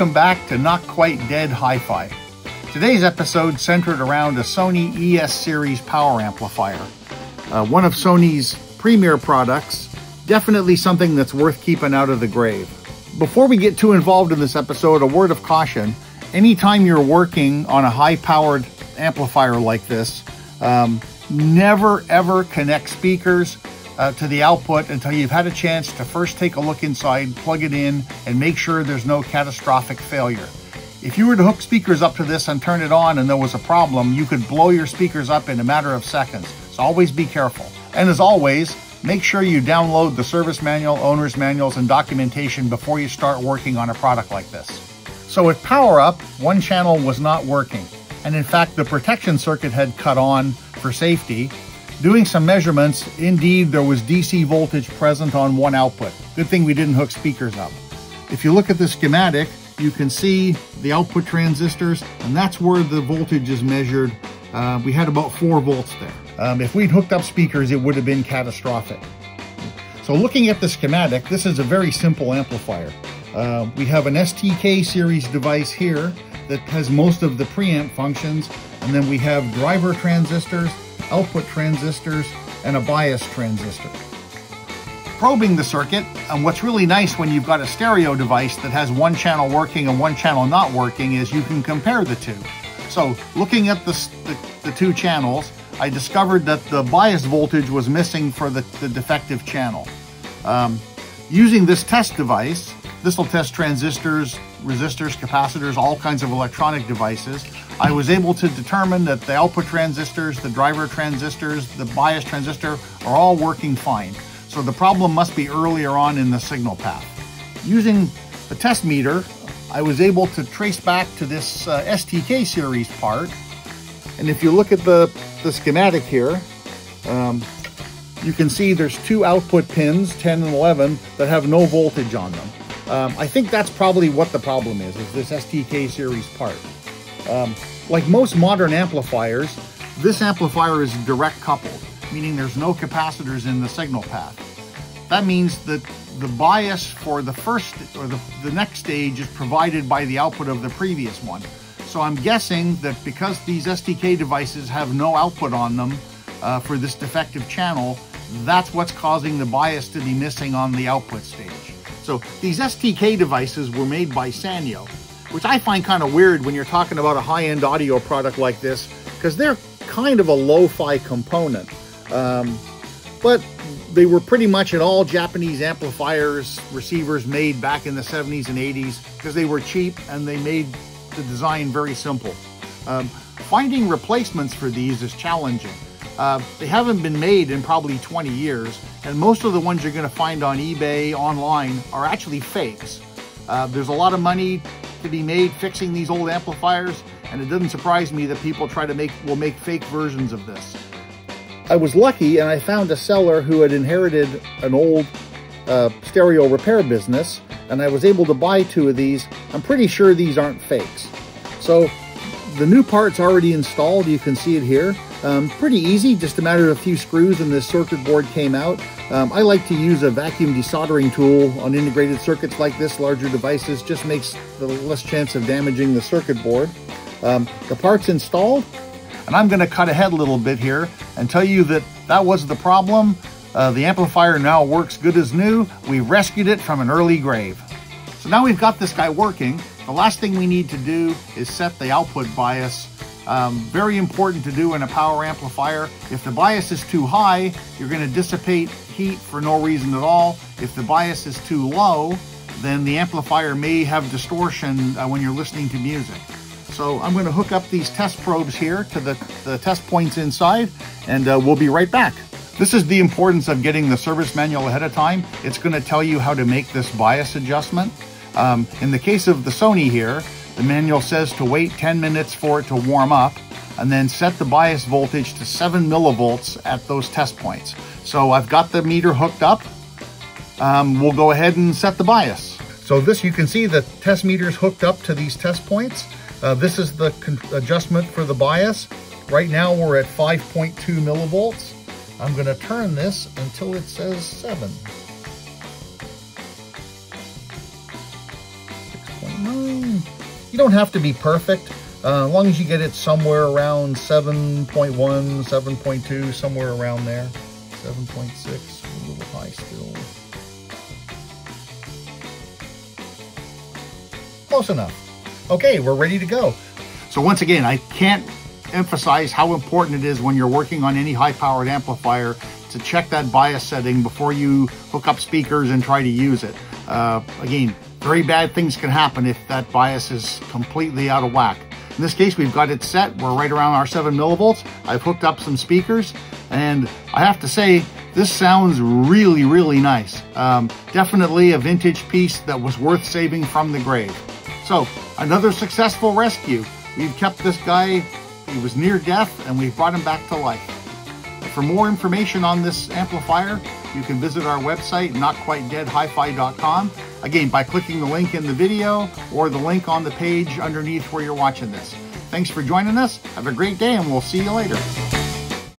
welcome back to Not Quite Dead Hi-Fi. Today's episode centered around a Sony ES Series power amplifier. Uh, one of Sony's premier products, definitely something that's worth keeping out of the grave. Before we get too involved in this episode, a word of caution. Anytime you're working on a high-powered amplifier like this, um, never ever connect speakers uh, to the output until you've had a chance to first take a look inside, plug it in, and make sure there's no catastrophic failure. If you were to hook speakers up to this and turn it on and there was a problem, you could blow your speakers up in a matter of seconds. So always be careful. And as always, make sure you download the service manual, owner's manuals, and documentation before you start working on a product like this. So with power up, one channel was not working. And in fact, the protection circuit had cut on for safety, Doing some measurements, indeed there was DC voltage present on one output. Good thing we didn't hook speakers up. If you look at the schematic, you can see the output transistors, and that's where the voltage is measured. Uh, we had about four volts there. Um, if we'd hooked up speakers, it would have been catastrophic. So looking at the schematic, this is a very simple amplifier. Uh, we have an STK series device here that has most of the preamp functions, and then we have driver transistors output transistors, and a bias transistor. Probing the circuit, and what's really nice when you've got a stereo device that has one channel working and one channel not working is you can compare the two. So looking at the, the, the two channels, I discovered that the bias voltage was missing for the, the defective channel. Um, using this test device, this will test transistors, resistors, capacitors, all kinds of electronic devices. I was able to determine that the output transistors, the driver transistors, the bias transistor are all working fine. So the problem must be earlier on in the signal path. Using the test meter, I was able to trace back to this uh, STK series part. And if you look at the, the schematic here, um, you can see there's two output pins, 10 and 11, that have no voltage on them. Um, I think that's probably what the problem is, is this STK series part. Um, like most modern amplifiers, this amplifier is direct coupled, meaning there's no capacitors in the signal path. That means that the bias for the first or the, the next stage is provided by the output of the previous one. So I'm guessing that because these STK devices have no output on them uh, for this defective channel, that's what's causing the bias to be missing on the output stage. So these STK devices were made by Sanyo which I find kind of weird when you're talking about a high-end audio product like this, because they're kind of a lo-fi component. Um, but they were pretty much at all Japanese amplifiers, receivers made back in the 70s and 80s because they were cheap and they made the design very simple. Um, finding replacements for these is challenging. Uh, they haven't been made in probably 20 years, and most of the ones you're going to find on eBay online are actually fakes. Uh, there's a lot of money to be made fixing these old amplifiers, and it doesn't surprise me that people try to make will make fake versions of this. I was lucky and I found a seller who had inherited an old uh, stereo repair business, and I was able to buy two of these. I'm pretty sure these aren't fakes. So the new part's already installed, you can see it here. Um, pretty easy, just a matter of a few screws and this circuit board came out. Um, I like to use a vacuum desoldering tool on integrated circuits like this, larger devices, just makes the less chance of damaging the circuit board. Um, the part's installed, and I'm gonna cut ahead a little bit here and tell you that that was the problem. Uh, the amplifier now works good as new. We rescued it from an early grave. So now we've got this guy working. The last thing we need to do is set the output bias um, very important to do in a power amplifier. If the bias is too high, you're going to dissipate heat for no reason at all. If the bias is too low, then the amplifier may have distortion uh, when you're listening to music. So I'm going to hook up these test probes here to the, the test points inside, and uh, we'll be right back. This is the importance of getting the service manual ahead of time. It's going to tell you how to make this bias adjustment. Um, in the case of the Sony here, the manual says to wait 10 minutes for it to warm up and then set the bias voltage to 7 millivolts at those test points. So I've got the meter hooked up. Um, we'll go ahead and set the bias. So this, you can see the test meter is hooked up to these test points. Uh, this is the adjustment for the bias. Right now we're at 5.2 millivolts. I'm gonna turn this until it says seven. 6.9. don't have to be perfect. Uh, as long as you get it somewhere around 7.1, 7.2, somewhere around there. 7.6, a little high still. Close enough. Okay, we're ready to go. So once again, I can't emphasize how important it is when you're working on any high-powered amplifier to check that bias setting before you hook up speakers and try to use it. Uh, again, very bad things can happen if that bias is completely out of whack. In this case, we've got it set. We're right around our 7 millivolts. I've hooked up some speakers, and I have to say, this sounds really, really nice. Um, definitely a vintage piece that was worth saving from the grave. So, another successful rescue. We've kept this guy, he was near death, and we've brought him back to life. For more information on this amplifier, you can visit our website, notquitedeadhifi.com. Again, by clicking the link in the video or the link on the page underneath where you're watching this. Thanks for joining us. Have a great day, and we'll see you later.